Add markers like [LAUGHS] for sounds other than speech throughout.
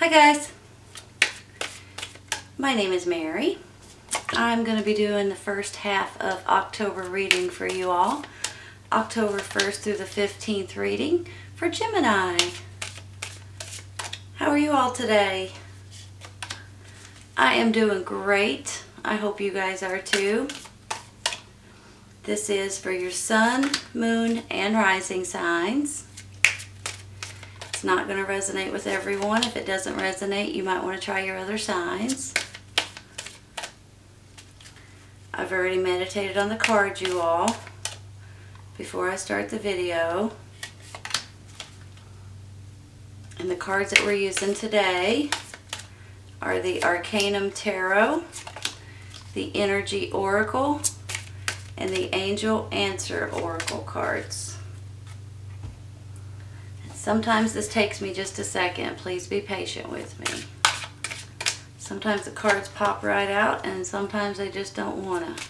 Hi guys. My name is Mary. I'm going to be doing the first half of October reading for you all. October 1st through the 15th reading for Gemini. How are you all today? I am doing great. I hope you guys are too. This is for your sun, moon, and rising signs. It's not going to resonate with everyone. If it doesn't resonate, you might want to try your other signs. I've already meditated on the cards, you all, before I start the video. And the cards that we're using today are the Arcanum Tarot, the Energy Oracle, and the Angel Answer Oracle cards. Sometimes this takes me just a second. Please be patient with me. Sometimes the cards pop right out and sometimes I just don't want to.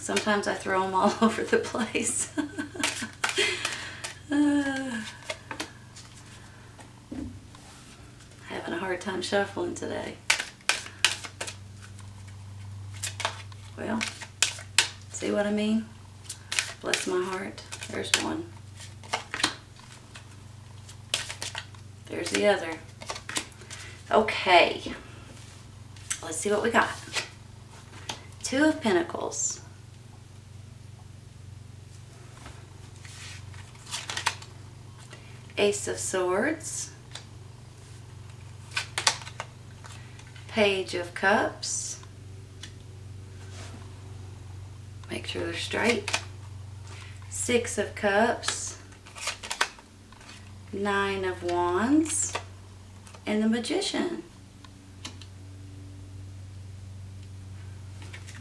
Sometimes I throw them all [LAUGHS] over the place. uh, [LAUGHS] [SIGHS] having a hard time shuffling today. Well, see what I mean? Bless my heart. There's one. There's the other. Okay. Let's see what we got. Two of Pentacles. Ace of Swords. Page of Cups. Make sure they're straight. Six of Cups. Nine of Wands. And the Magician.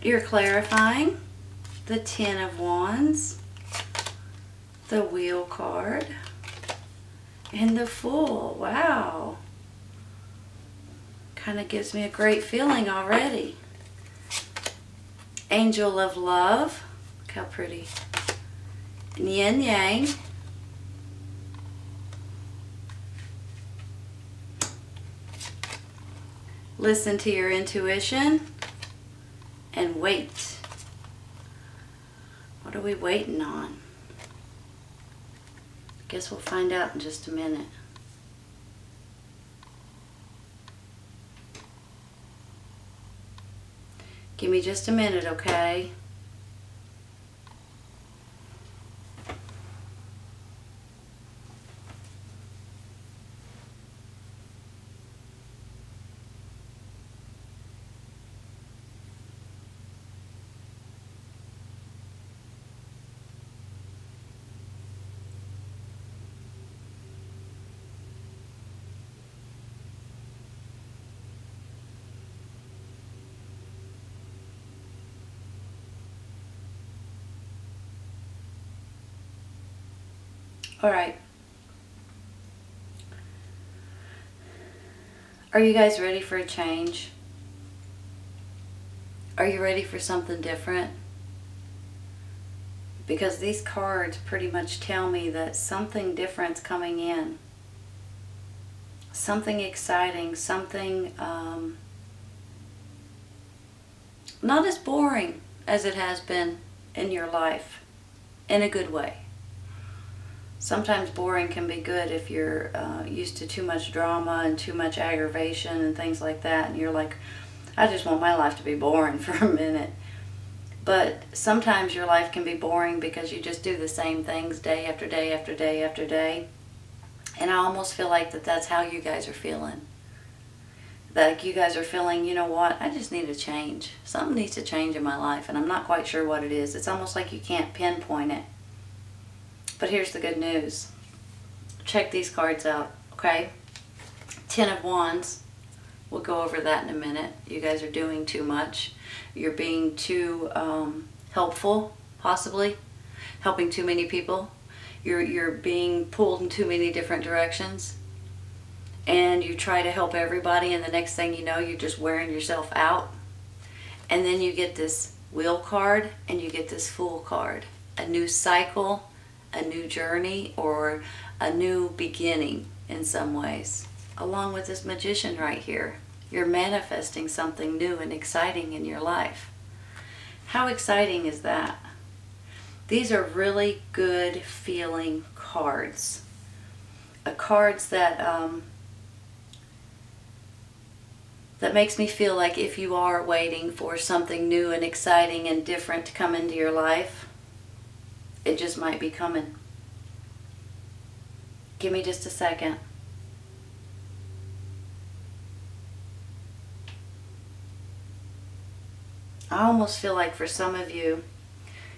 You're clarifying the Ten of Wands, the Wheel card, and the Fool. Wow. Kind of gives me a great feeling already. Angel of Love. Look how pretty. Yin Yang. Listen to your intuition and wait. What are we waiting on? I guess we'll find out in just a minute. Give me just a minute, okay? All right. Are you guys ready for a change? Are you ready for something different? Because these cards pretty much tell me that something different's coming in. Something exciting, something um, not as boring as it has been in your life, in a good way sometimes boring can be good if you're uh, used to too much drama and too much aggravation and things like that and you're like i just want my life to be boring [LAUGHS] for a minute. But sometimes your life can be boring because you just do the same things day after day after day after day and i almost feel like that that's how you guys are feeling. Like you guys are feeling you know what? I just need a change. Something needs to change in my life and i'm not quite sure what it is. It's almost like you can't pinpoint it but here's the good news. Check these cards out, okay? Ten of Wands. We'll go over that in a minute. You guys are doing too much. You're being too um, helpful, possibly. Helping too many people. You're, you're being pulled in too many different directions. And you try to help everybody and the next thing you know, you're just wearing yourself out. And then you get this wheel card and you get this fool card. A new cycle a new journey or a new beginning in some ways. along with this magician right here. You're manifesting something new and exciting in your life. How exciting is that? These are really good feeling cards. Cards that um, that makes me feel like if you are waiting for something new and exciting and different to come into your life, it just might be coming. Give me just a second. I almost feel like for some of you,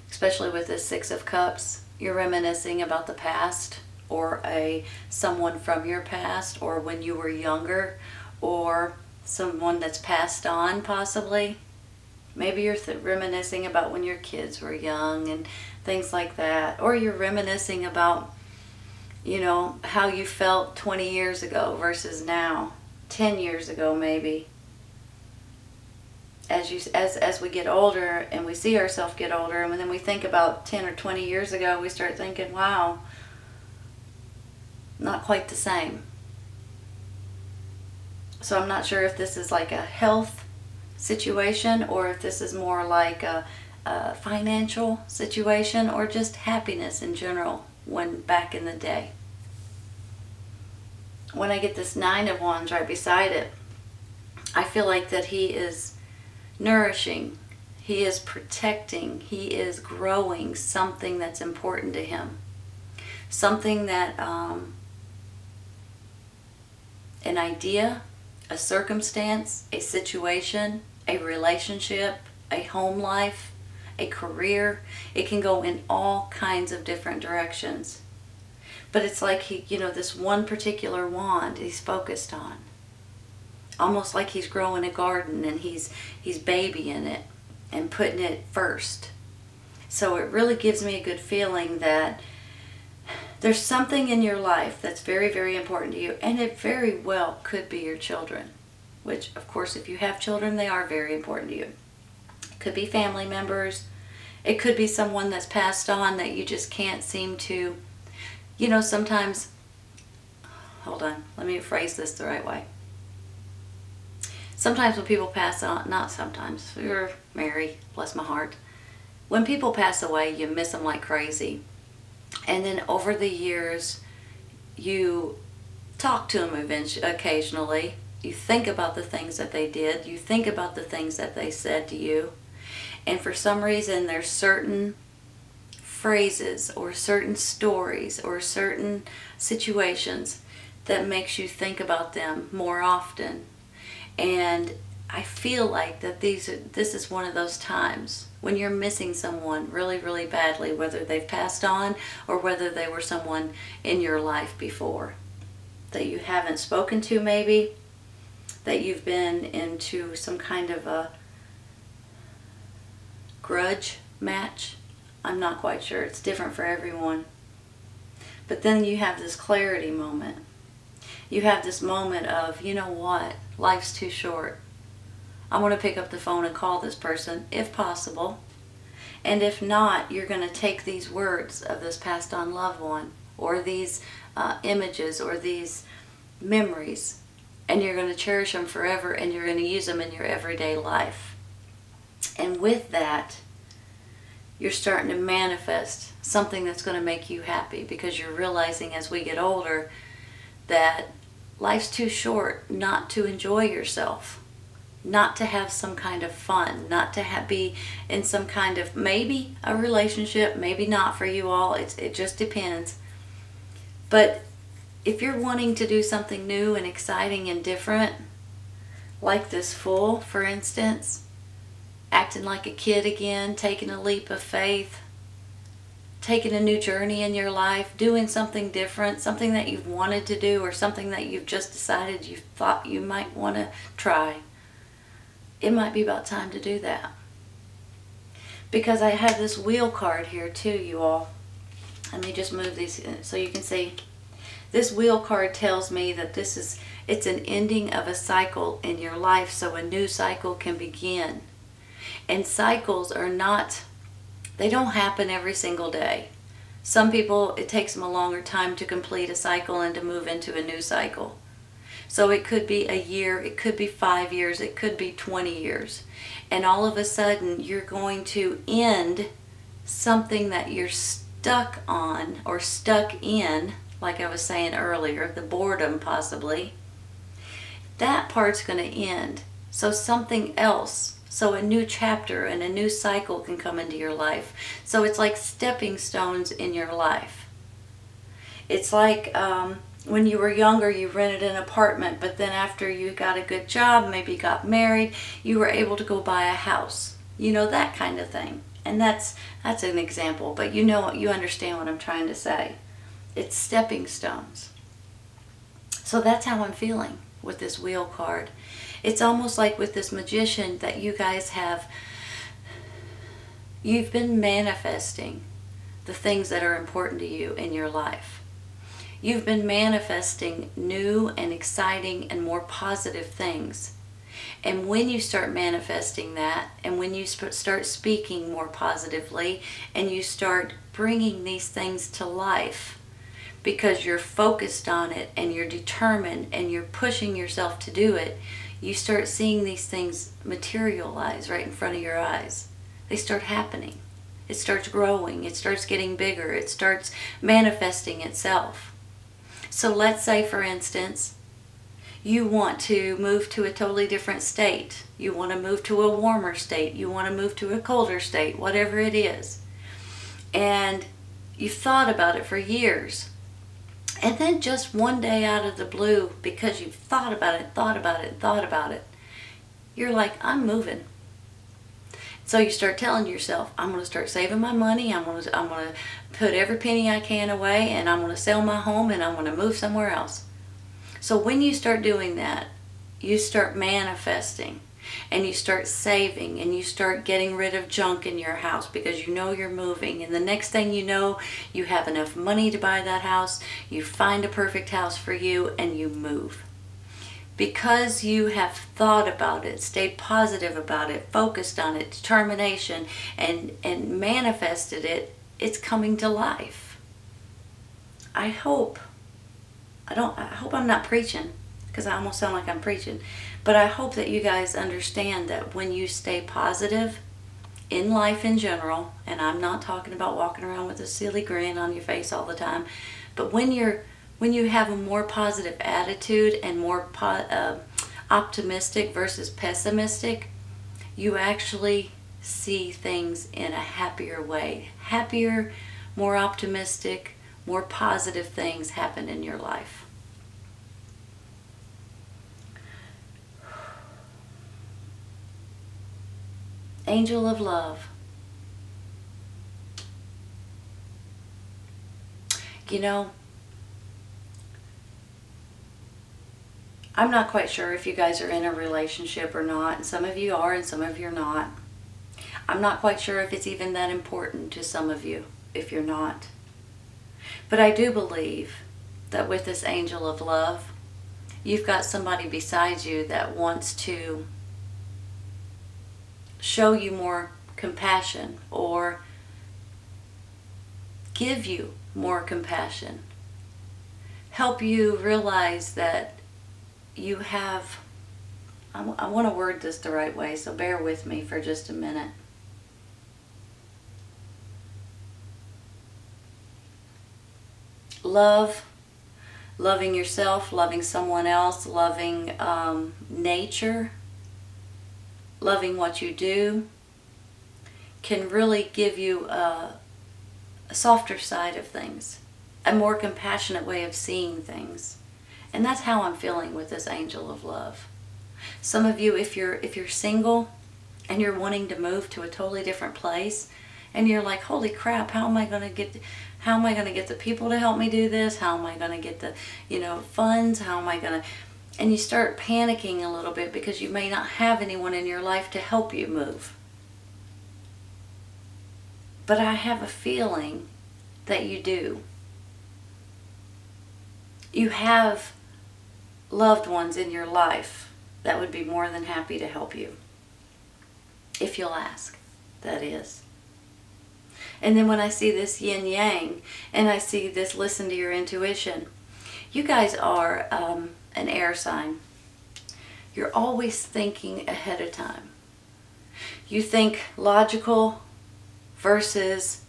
especially with this Six of Cups, you're reminiscing about the past or a someone from your past or when you were younger or someone that's passed on possibly. Maybe you're reminiscing about when your kids were young and things like that. Or you're reminiscing about you know how you felt 20 years ago versus now 10 years ago maybe. As you as as we get older and we see ourselves get older and then we think about 10 or 20 years ago we start thinking wow not quite the same. So i'm not sure if this is like a health situation or if this is more like a, a financial situation or just happiness in general when back in the day when i get this nine of wands right beside it i feel like that he is nourishing, he is protecting, he is growing something that's important to him. Something that, um, an idea, a circumstance, a situation, a relationship, a home life, a career. It can go in all kinds of different directions. But it's like he, you know, this one particular wand he's focused on almost like he's growing a garden and he's he's babying it and putting it first. So it really gives me a good feeling that there's something in your life that's very very important to you and it very well could be your children, which of course if you have children they are very important to you. It could be family members. It could be someone that's passed on that you just can't seem to you know sometimes hold on, let me phrase this the right way sometimes when people pass on, not sometimes, you're Mary, bless my heart. When people pass away, you miss them like crazy. And then over the years, you talk to them eventually, occasionally. You think about the things that they did. You think about the things that they said to you. And for some reason, there's certain phrases or certain stories or certain situations that makes you think about them more often and I feel like that these are, this is one of those times when you're missing someone really, really badly, whether they've passed on or whether they were someone in your life before that you haven't spoken to, maybe that you've been into some kind of a grudge match. I'm not quite sure. It's different for everyone. But then you have this clarity moment. You have this moment of, you know what? Life's too short. I'm going to pick up the phone and call this person if possible. And if not, you're going to take these words of this passed on loved one or these uh, images or these memories and you're going to cherish them forever and you're going to use them in your everyday life. And with that, you're starting to manifest something that's going to make you happy because you're realizing as we get older that life's too short not to enjoy yourself not to have some kind of fun not to have, be in some kind of maybe a relationship maybe not for you all it's, it just depends. But if you're wanting to do something new and exciting and different like this fool for instance acting like a kid again taking a leap of faith taking a new journey in your life, doing something different, something that you've wanted to do, or something that you've just decided you thought you might want to try, it might be about time to do that. Because I have this wheel card here too, you all. Let me just move these uh, so you can see. This wheel card tells me that this is, it's an ending of a cycle in your life so a new cycle can begin. And cycles are not they don't happen every single day. Some people, it takes them a longer time to complete a cycle and to move into a new cycle. So it could be a year, it could be five years, it could be 20 years. And all of a sudden, you're going to end something that you're stuck on or stuck in, like I was saying earlier, the boredom possibly. That part's going to end. So something else, so a new chapter and a new cycle can come into your life. So it's like stepping stones in your life. It's like um, when you were younger, you rented an apartment, but then after you got a good job, maybe got married, you were able to go buy a house. You know, that kind of thing. And that's that's an example, but you know you understand what I'm trying to say. It's stepping stones. So that's how I'm feeling with this wheel card. It's almost like with this magician that you guys have you've been manifesting the things that are important to you in your life. You've been manifesting new and exciting and more positive things. And when you start manifesting that, and when you start speaking more positively, and you start bringing these things to life, because you're focused on it and you're determined and you're pushing yourself to do it, you start seeing these things materialize right in front of your eyes. They start happening. It starts growing. It starts getting bigger. It starts manifesting itself. So let's say, for instance, you want to move to a totally different state. You want to move to a warmer state. You want to move to a colder state, whatever it is. And you've thought about it for years. And then just one day out of the blue, because you've thought about it, thought about it, thought about it, you're like, I'm moving. So you start telling yourself, I'm going to start saving my money. I'm going to, I'm going to put every penny I can away and I'm going to sell my home and I'm going to move somewhere else. So when you start doing that, you start manifesting and you start saving and you start getting rid of junk in your house because you know you're moving and the next thing you know you have enough money to buy that house you find a perfect house for you and you move because you have thought about it stayed positive about it focused on it determination and and manifested it it's coming to life i hope i don't i hope i'm not preaching because I almost sound like I'm preaching. But I hope that you guys understand that when you stay positive in life in general, and I'm not talking about walking around with a silly grin on your face all the time, but when you're when you have a more positive attitude and more uh, optimistic versus pessimistic, you actually see things in a happier way. Happier, more optimistic, more positive things happen in your life. angel of love. You know, I'm not quite sure if you guys are in a relationship or not. Some of you are and some of you are not. I'm not quite sure if it's even that important to some of you if you're not. But I do believe that with this angel of love, you've got somebody beside you that wants to show you more compassion or give you more compassion. Help you realize that you have, I, want to word this the right way, so bear with me for just a minute. Love, loving yourself, loving someone else, loving um, nature, loving what you do can really give you a, a, softer side of things, a more compassionate way of seeing things. And that's how I'm feeling with this angel of love. Some of you if you're if you're single and you're wanting to move to a totally different place and you're like, "Holy crap, how am I going to get how am I going to get the people to help me do this? How am I going to get the, you know, funds? How am I going to and you start panicking a little bit because you may not have anyone in your life to help you move. But I have a feeling that you do. You have loved ones in your life that would be more than happy to help you. If you'll ask, that is. And then when I see this yin yang and I see this listen to your intuition, You guys are um, an air sign. You're always thinking ahead of time. You think logical versus,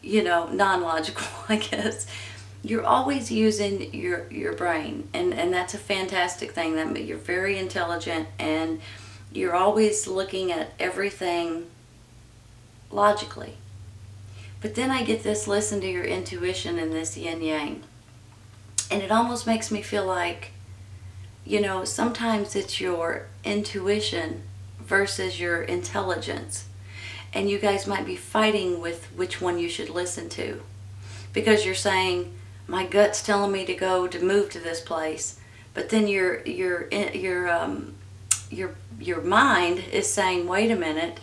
you know, non-logical, [LAUGHS] I guess. You're always using your your brain, and and that's a fantastic thing. That you're very intelligent, and you're always looking at everything logically. But then I get this listen to your intuition and this yin yang. And it almost makes me feel like, you know, sometimes it's your intuition versus your intelligence. And you guys might be fighting with which one you should listen to. Because you're saying, my gut's telling me to go to move to this place. But then your your your um, your your mind is saying, wait a minute,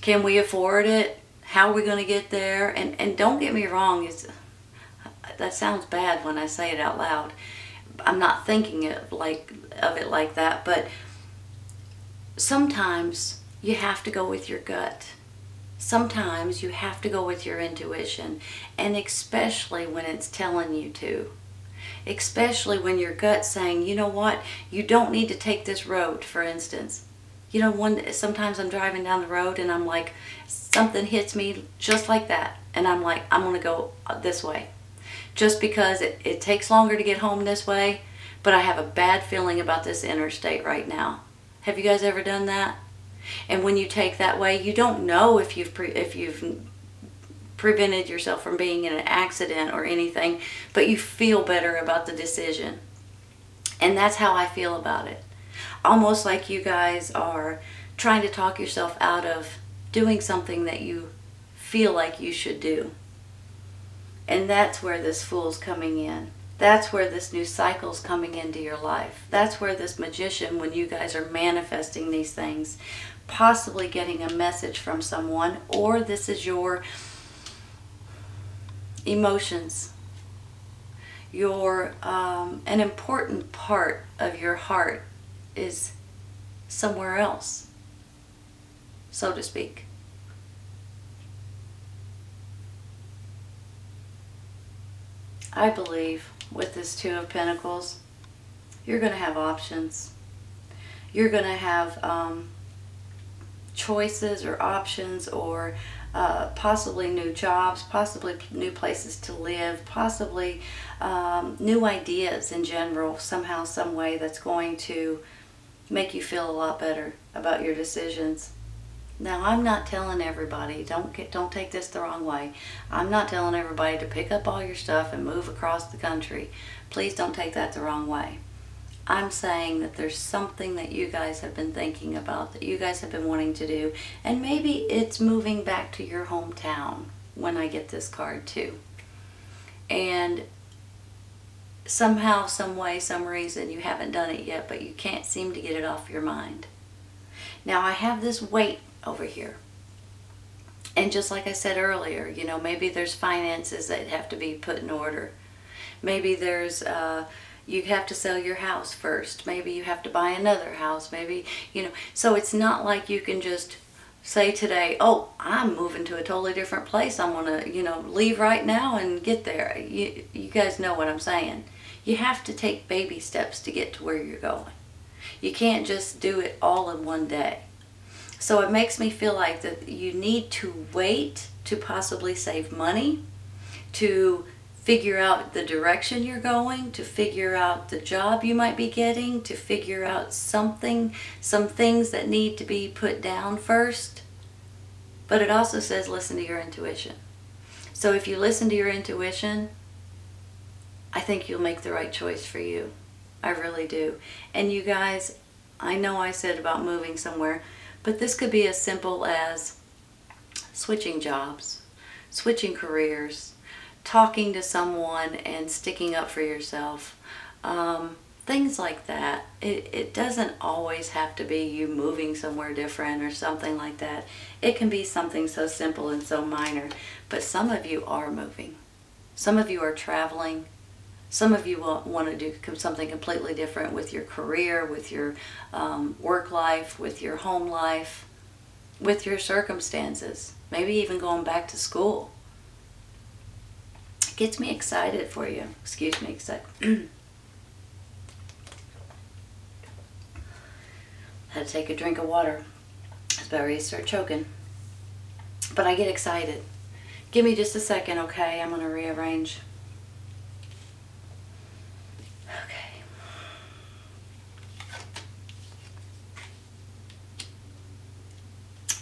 can we afford it? How are we going to get there? And and don't get me wrong, it's that sounds bad when I say it out loud. I'm not thinking it like of it like that, but sometimes you have to go with your gut. Sometimes you have to go with your intuition, and especially when it's telling you to. Especially when your gut's saying, you know what, you don't need to take this road, for instance. You know, one sometimes I'm driving down the road and I'm like, something hits me just like that, and I'm like, I'm gonna go this way just because it, it takes longer to get home this way, but I have a bad feeling about this interstate right now. Have you guys ever done that? And when you take that way, you don't know if you've if you've prevented yourself from being in an accident or anything, but you feel better about the decision. And that's how I feel about it. Almost like you guys are trying to talk yourself out of doing something that you feel like you should do. And that's where this fool's coming in. That's where this new cycle's coming into your life. That's where this magician, when you guys are manifesting these things, possibly getting a message from someone, or this is your emotions. Your um, an important part of your heart is somewhere else, so to speak. I believe with this Two of Pentacles, you're going to have options. You're going to have um, choices or options or uh, possibly new jobs, possibly new places to live, possibly um, new ideas in general, somehow, some way that's going to make you feel a lot better about your decisions. Now, I'm not telling everybody, don't get, don't take this the wrong way. I'm not telling everybody to pick up all your stuff and move across the country. Please don't take that the wrong way. I'm saying that there's something that you guys have been thinking about, that you guys have been wanting to do, and maybe it's moving back to your hometown when I get this card too. And somehow, some way, some reason you haven't done it yet, but you can't seem to get it off your mind. Now I have this wait over here. And just like I said earlier, you know, maybe there's finances that have to be put in order. Maybe there's, uh, you have to sell your house first. Maybe you have to buy another house. Maybe, you know, so it's not like you can just say today, oh, I'm moving to a totally different place. I'm going to, you know, leave right now and get there. You, you guys know what I'm saying. You have to take baby steps to get to where you're going. You can't just do it all in one day. So it makes me feel like that you need to wait to possibly save money, to figure out the direction you're going, to figure out the job you might be getting, to figure out something, some things that need to be put down first. But it also says listen to your intuition. So if you listen to your intuition, I think you'll make the right choice for you. I really do. And you guys, I know I said about moving somewhere, but this could be as simple as switching jobs, switching careers, talking to someone and sticking up for yourself. Um, things like that. It, it doesn't always have to be you moving somewhere different or something like that. It can be something so simple and so minor. But some of you are moving. Some of you are traveling. Some of you want to do something completely different with your career, with your um, work life, with your home life, with your circumstances. Maybe even going back to school. Gets me excited for you. Excuse me, excited. [CLEARS THROAT] Had to take a drink of water. I was about ready to start choking. But I get excited. Give me just a second, okay? I'm going to rearrange. Okay.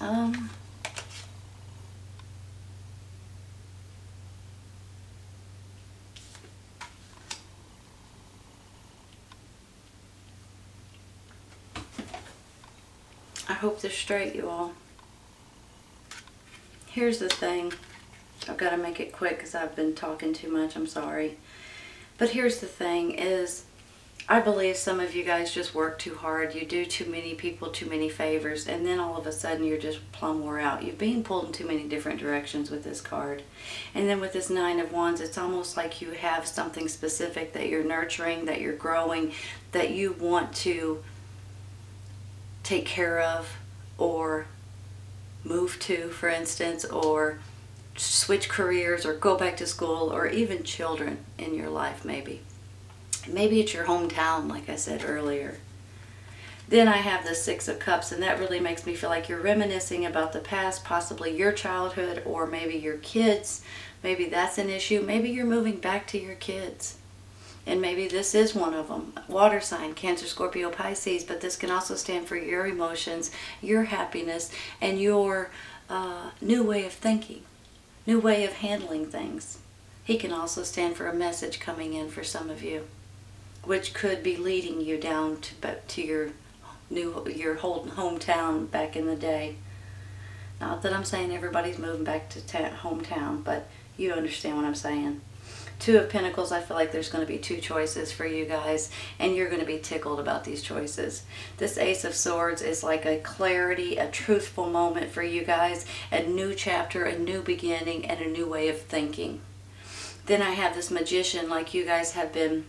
Um... I hope they're straight, you all. Here's the thing. I've got to make it quick because I've been talking too much. I'm sorry. But here's the thing is I believe some of you guys just work too hard. You do too many people too many favors and then all of a sudden you're just plumb wore out. You've been pulled in too many different directions with this card. And then with this Nine of Wands, it's almost like you have something specific that you're nurturing, that you're growing, that you want to take care of or move to, for instance, or switch careers or go back to school or even children in your life maybe. Maybe it's your hometown, like I said earlier. Then I have the Six of Cups, and that really makes me feel like you're reminiscing about the past, possibly your childhood, or maybe your kids. Maybe that's an issue. Maybe you're moving back to your kids and maybe this is one of them water sign cancer scorpio pisces but this can also stand for your emotions your happiness and your uh, new way of thinking new way of handling things. He can also stand for a message coming in for some of you which could be leading you down to, to your new your whole hometown back in the day. Not that i'm saying everybody's moving back to hometown but you understand what i'm saying Two of Pentacles, I feel like there's going to be two choices for you guys, and you're going to be tickled about these choices. This Ace of Swords is like a clarity, a truthful moment for you guys, a new chapter, a new beginning, and a new way of thinking. Then I have this Magician, like you guys have been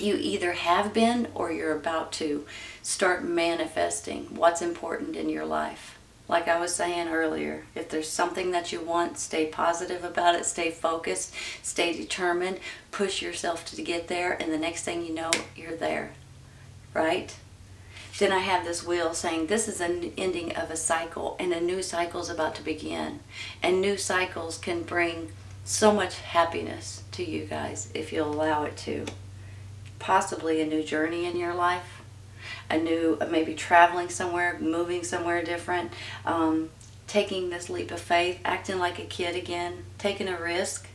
you either have been or you're about to start manifesting what's important in your life. Like I was saying earlier, if there's something that you want, stay positive about it, stay focused, stay determined, push yourself to get there, and the next thing you know, you're there. Right? Then I have this wheel saying this is an ending of a cycle and a new cycle is about to begin. And new cycles can bring so much happiness to you guys if you allow it to. Possibly a new journey in your life a new, maybe traveling somewhere, moving somewhere different, um, taking this leap of faith, acting like a kid again, taking a risk,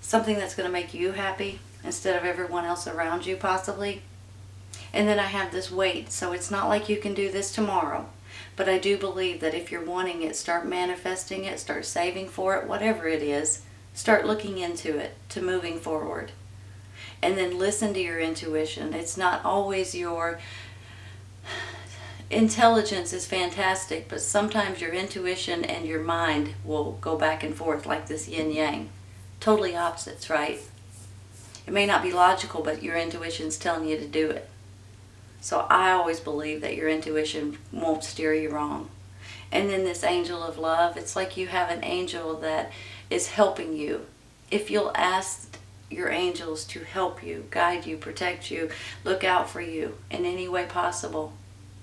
something that's going to make you happy instead of everyone else around you possibly. And then I have this wait, so it's not like you can do this tomorrow. But I do believe that if you're wanting it, start manifesting it, start saving for it, whatever it is. Start looking into it to moving forward. And then listen to your intuition. It's not always your intelligence is fantastic, but sometimes your intuition and your mind will go back and forth like this yin yang. Totally opposites, right? It may not be logical, but your intuition's telling you to do it. So I always believe that your intuition won't steer you wrong. And then this angel of love, it's like you have an angel that is helping you. If you'll ask your angels to help you, guide you, protect you, look out for you in any way possible,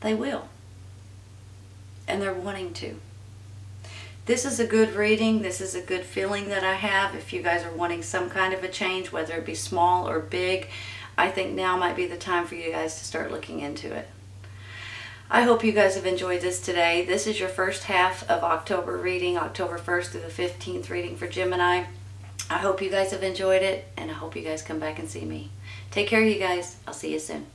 they will. And they're wanting to. This is a good reading. This is a good feeling that I have. If you guys are wanting some kind of a change, whether it be small or big, I think now might be the time for you guys to start looking into it. I hope you guys have enjoyed this today. This is your first half of October reading, October 1st through the 15th reading for Gemini. I hope you guys have enjoyed it, and I hope you guys come back and see me. Take care, you guys. I'll see you soon.